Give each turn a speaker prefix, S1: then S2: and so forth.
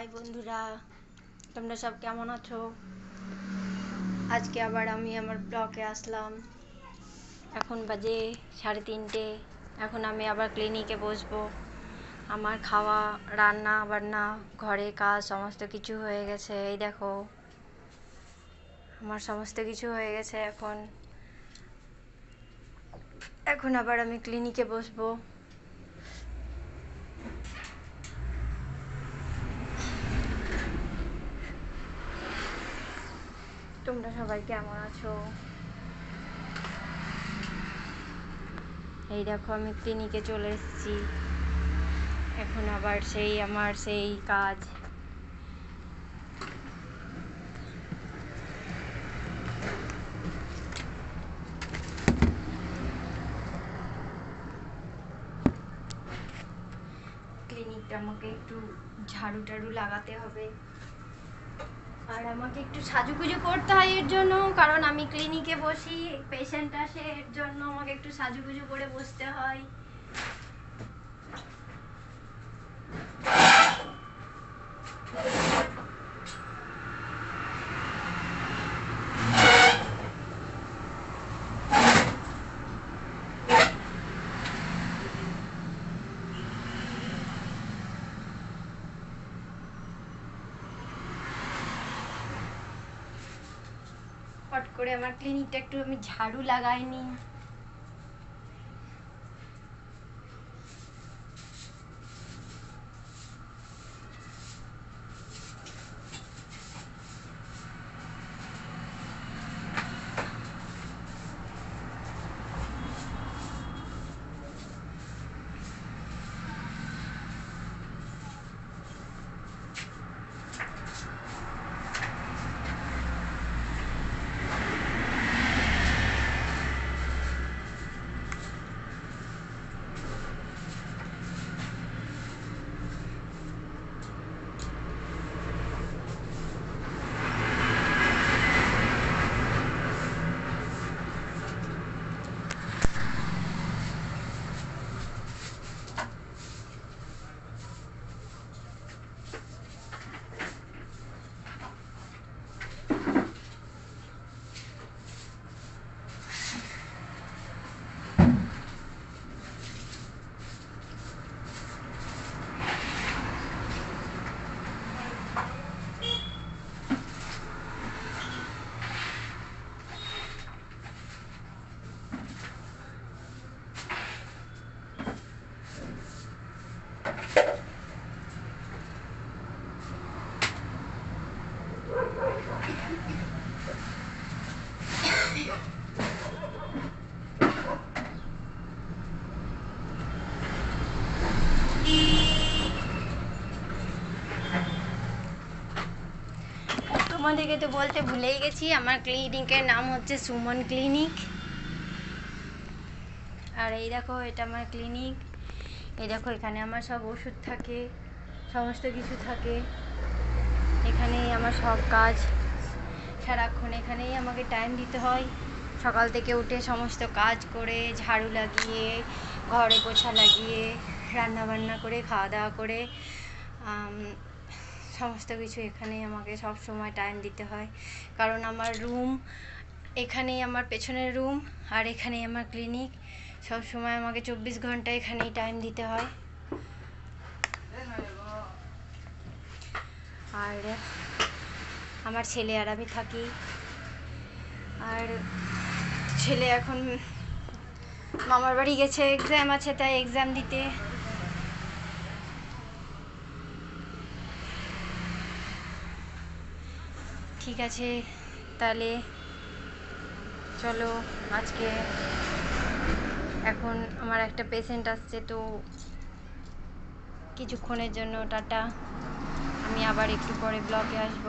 S1: High বন্ধুরা, তোমরা সব কেমন আছো? আজকে আবার আমি আমার ব্লকে আসলাম। এখন বাজে সাড়ে তিনটে, এখন আমি আবার ক্লিনিকে বসবো। আমার খাওয়া, রান্না, বান্না, ঘরে কাজ, সমস্ত কিছু হয়ে গেছে, এই দেখো। আমার সমস্ত কিছু হয়ে গেছে এখন। এখন আবার আমি ক্লিনিকে বসবো। তোমরা সবাই কেমন আছো? এই দেখো, আমি ক্লিনিকে চলে এসেছি। এখন আবার সেই, আমার সেই কাজ। ক্লিনিকটা আমাকে একটু ঝাড়ু টাড়ু লাগাতে হবে। আর আমাকে একটু সাজুগুজু করতে হয় এর জন্য, কারণ আমি ক্লিনিকে বসি পেশেন্ট আসে এর জন্য আমাকে একটু সাজুগুজু করে বসতে হয়। ফট করে আমার ক্লিনিকটা একটু আমি ঝাড়ু লাগাইনি। তোমাদেরকে তো বলতে ভুলেই গেছি, আমার ক্লিনিকের নাম হচ্ছে সুমন ক্লিনিক। আর এই দেখো, এটা আমার ক্লিনিক। এই দেখো, এখানে আমার সব ওষুধ থাকে, সমস্ত কিছু থাকে। এখানেই আমার সব কাজ। সারাক্ষণ এখানেই আমাকে টাইম দিতে হয়। সকাল থেকে উঠে সমস্ত কাজ করে, ঝাড়ু লাগিয়ে, ঘরে পোছা লাগিয়ে রান্না বান্না করে, খাওয়া দাওয়া করে সমস্ত কিছু এখানেই আমাকে সব সময় টাইম দিতে হয়। কারণ আমার রুম এখানেই আমার পেছনের রুম আর এখানেই আমার ক্লিনিক সব সময় আমাকে চব্বিশ ঘণ্টা এখানেই টাইম দিতে হয়। আর আমার ছেলে আর আমি থাকি। আর ছেলে এখন মামার বাড়ি গেছে এক্সাম আছে তাই এক্সাম দিতে। ঠিক আছে, তাহলে চলো আজকে এখন আমার একটা পেশেন্ট আসছে, তো কিছুক্ষণের জন্য টাটা। আমি আবার একটু পরে ব্লকে আসব।